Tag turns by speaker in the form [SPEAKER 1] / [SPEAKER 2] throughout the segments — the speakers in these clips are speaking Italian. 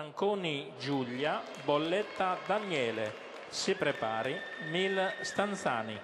[SPEAKER 1] Branconi Giulia, Bolletta Daniele. Si prepari Mil Stanzani.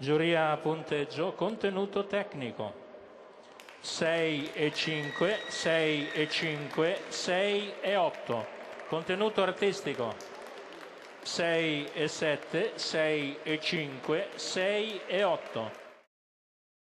[SPEAKER 1] Giuria punteggio, contenuto tecnico. 6 e 5, 6 e 5, 6 e 8. Contenuto artistico. 6 e 7, 6 e 5, 6 e 8.